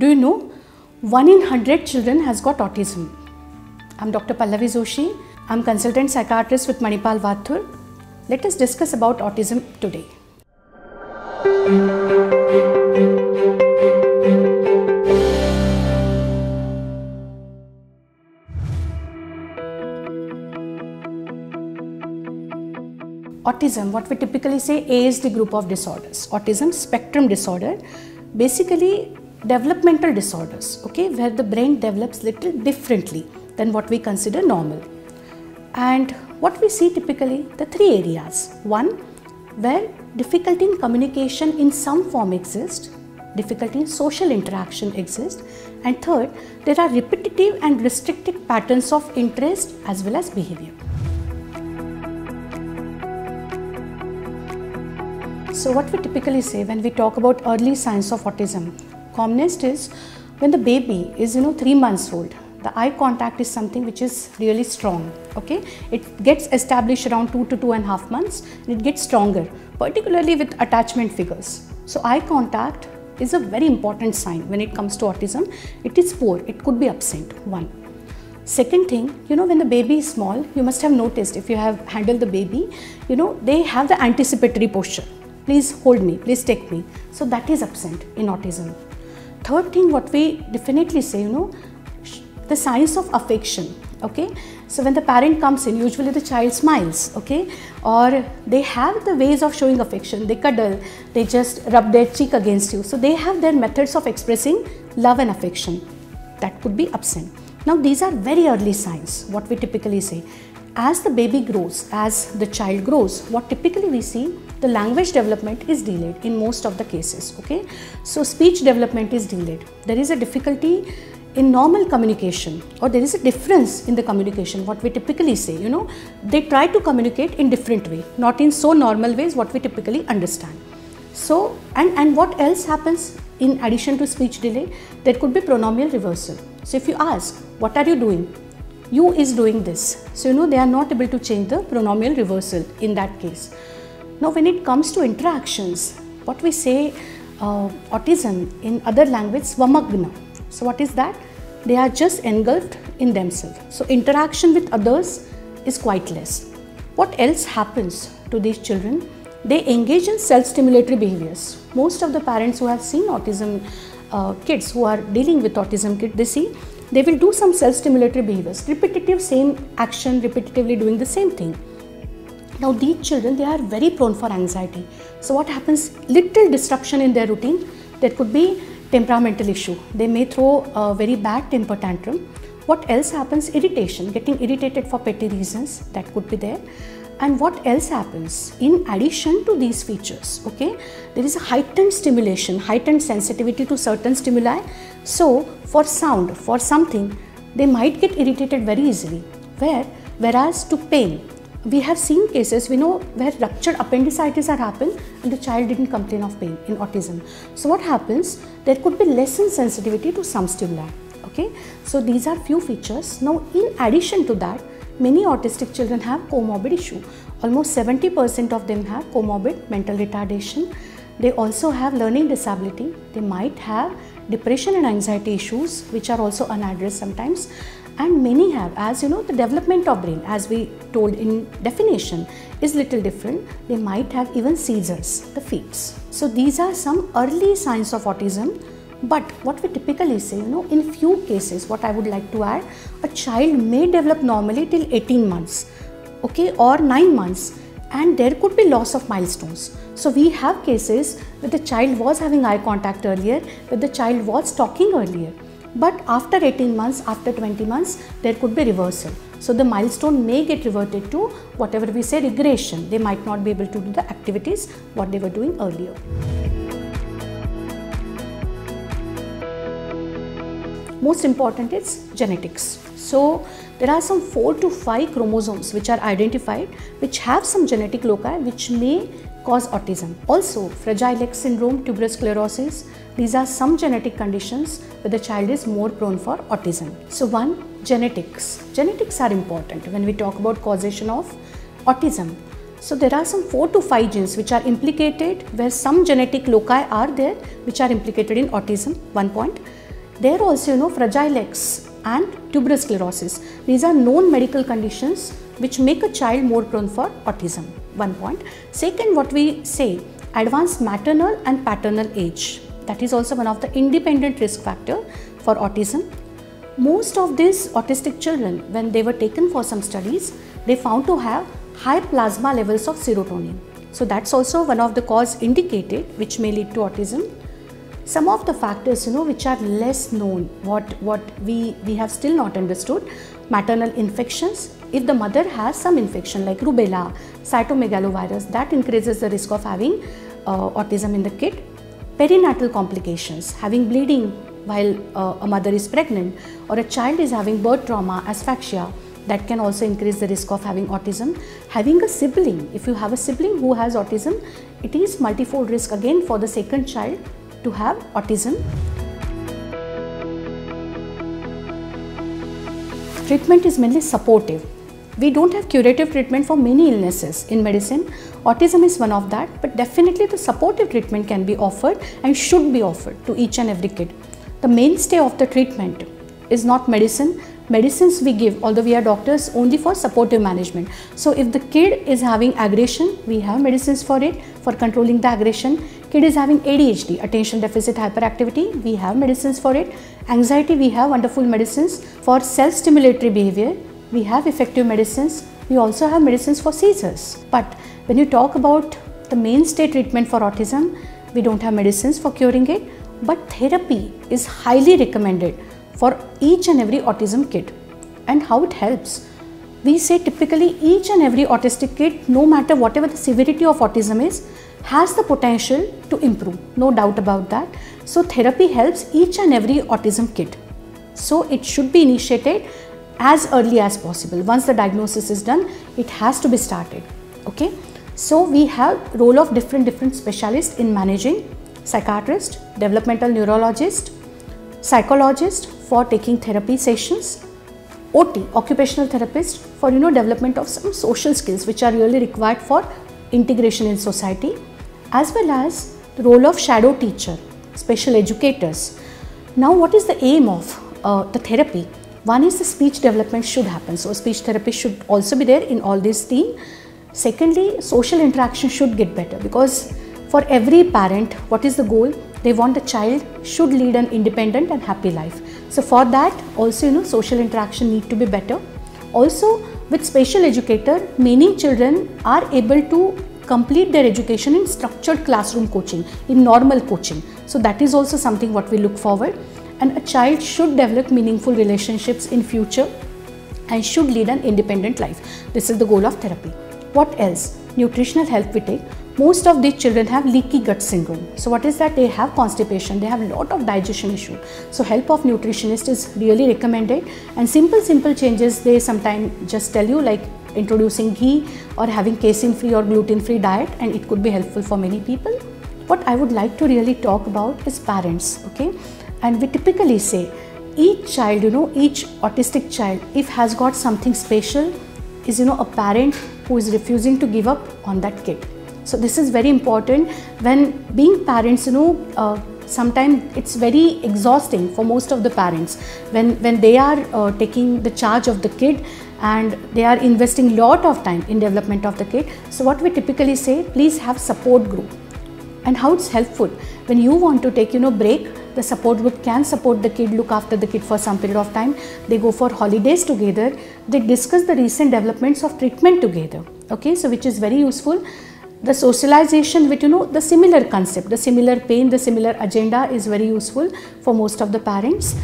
Do you know 1 in 100 children has got autism? I'm Dr. Pallavi Joshi. I'm consultant psychiatrist with Manipal Varthur. Let us discuss about autism today. Autism, what we typically say is the group of disorders. Autism spectrum disorder, basically developmental disorders, okay, where the brain develops little differently than what we consider normal. And what we see typically, the three areas. One, where difficulty in communication in some form exists, difficulty in social interaction exists, and third, there are repetitive and restricted patterns of interest as well as behavior. So, what we typically say when we talk about early signs of autism, commonest is when the baby is you know three months old. The eye contact is something which is really strong. Okay, it gets established around two to two and a half months. And it gets stronger, particularly with attachment figures. So, eye contact is a very important sign when it comes to autism. It is poor. It could be absent. One. Second thing, you know, when the baby is small, you must have noticed if you have handled the baby, you know, they have the anticipatory posture please hold me, please take me. So that is absent in autism. Third thing, what we definitely say, you know, the signs of affection. Okay, so when the parent comes in, usually the child smiles. Okay, or they have the ways of showing affection. They cuddle, they just rub their cheek against you. So they have their methods of expressing love and affection. That could be absent. Now these are very early signs. What we typically say as the baby grows, as the child grows, what typically we see, the language development is delayed in most of the cases, okay? So speech development is delayed. There is a difficulty in normal communication or there is a difference in the communication, what we typically say, you know, they try to communicate in different way, not in so normal ways what we typically understand. So, and, and what else happens in addition to speech delay? There could be pronominal reversal. So if you ask, what are you doing? you is doing this. So, you know, they are not able to change the pronominal reversal in that case. Now, when it comes to interactions, what we say uh, autism in other language, svamagna. So, what is that? They are just engulfed in themselves. So, interaction with others is quite less. What else happens to these children? They engage in self-stimulatory behaviors. Most of the parents who have seen autism uh, kids who are dealing with autism kids, they see they will do some self-stimulatory behaviors, repetitive same action, repetitively doing the same thing. Now these children, they are very prone for anxiety. So what happens, little disruption in their routine, there could be temperamental issue. They may throw a very bad temper tantrum. What else happens? Irritation, getting irritated for petty reasons, that could be there and what else happens in addition to these features okay there is a heightened stimulation heightened sensitivity to certain stimuli so for sound for something they might get irritated very easily where whereas to pain we have seen cases we know where ruptured appendicitis had happened and the child didn't complain of pain in autism so what happens there could be lessened sensitivity to some stimuli okay so these are few features now in addition to that Many autistic children have comorbid issue. Almost 70% of them have comorbid mental retardation. They also have learning disability. They might have depression and anxiety issues which are also unaddressed sometimes and many have as you know the development of brain as we told in definition is little different they might have even seizures the feats so these are some early signs of autism but what we typically say, you know, in few cases, what I would like to add, a child may develop normally till 18 months, okay, or 9 months, and there could be loss of milestones. So we have cases where the child was having eye contact earlier, where the child was talking earlier. But after 18 months, after 20 months, there could be reversal. So the milestone may get reverted to whatever we say regression. They might not be able to do the activities what they were doing earlier. most important is genetics. So there are some 4 to 5 chromosomes which are identified which have some genetic loci which may cause autism. Also Fragile X syndrome, tuberous sclerosis, these are some genetic conditions where the child is more prone for autism. So one, genetics. Genetics are important when we talk about causation of autism. So there are some 4 to 5 genes which are implicated where some genetic loci are there which are implicated in autism, one point. There also, you know, Fragile X and tuberous sclerosis. These are known medical conditions which make a child more prone for autism. One point. Second, what we say, advanced maternal and paternal age. That is also one of the independent risk factor for autism. Most of these autistic children, when they were taken for some studies, they found to have high plasma levels of serotonin. So that's also one of the cause indicated which may lead to autism. Some of the factors, you know, which are less known, what, what we, we have still not understood, maternal infections. If the mother has some infection like rubella, cytomegalovirus, that increases the risk of having uh, autism in the kid. Perinatal complications, having bleeding while uh, a mother is pregnant or a child is having birth trauma, asphyxia, that can also increase the risk of having autism. Having a sibling, if you have a sibling who has autism, it is multifold risk again for the second child to have autism. Treatment is mainly supportive. We don't have curative treatment for many illnesses in medicine. Autism is one of that, but definitely the supportive treatment can be offered and should be offered to each and every kid. The mainstay of the treatment is not medicine. Medicines we give, although we are doctors, only for supportive management. So if the kid is having aggression, we have medicines for it, for controlling the aggression. Kid is having ADHD, attention deficit hyperactivity, we have medicines for it. Anxiety, we have wonderful medicines. For self-stimulatory behavior, we have effective medicines. We also have medicines for seizures. But when you talk about the mainstay treatment for autism, we don't have medicines for curing it, but therapy is highly recommended for each and every autism kid and how it helps. We say typically each and every autistic kid, no matter whatever the severity of autism is, has the potential to improve, no doubt about that. So, therapy helps each and every autism kid. So, it should be initiated as early as possible. Once the diagnosis is done, it has to be started. Okay. So, we have role of different different specialists in managing psychiatrist, developmental neurologist, psychologist for taking therapy sessions, OT, occupational therapist for you know development of some social skills which are really required for integration in society, as well as the role of shadow teacher, special educators. Now, what is the aim of uh, the therapy? One is the speech development should happen. So, speech therapy should also be there in all these team. Secondly, social interaction should get better because for every parent, what is the goal? They want the child should lead an independent and happy life. So for that also you know social interaction need to be better. Also with special educator, many children are able to complete their education in structured classroom coaching, in normal coaching. So that is also something what we look forward. And a child should develop meaningful relationships in future and should lead an independent life. This is the goal of therapy. What else? Nutritional help we take. Most of these children have leaky gut syndrome. So what is that? They have constipation. They have a lot of digestion issue. So help of nutritionist is really recommended. And simple simple changes they sometimes just tell you like introducing ghee or having casein free or gluten free diet and it could be helpful for many people. What i would like to really talk about is parents okay and we typically say each child you know each autistic child if has got something special is you know a parent who is refusing to give up on that kid. So this is very important. When being parents, you know, uh, sometimes it's very exhausting for most of the parents. When, when they are uh, taking the charge of the kid and they are investing a lot of time in development of the kid. So what we typically say, please have support group. And how it's helpful when you want to take you know break the support group can support the kid look after the kid for some period of time. They go for holidays together. They discuss the recent developments of treatment together. Okay so which is very useful. The socialization with you know the similar concept the similar pain the similar agenda is very useful for most of the parents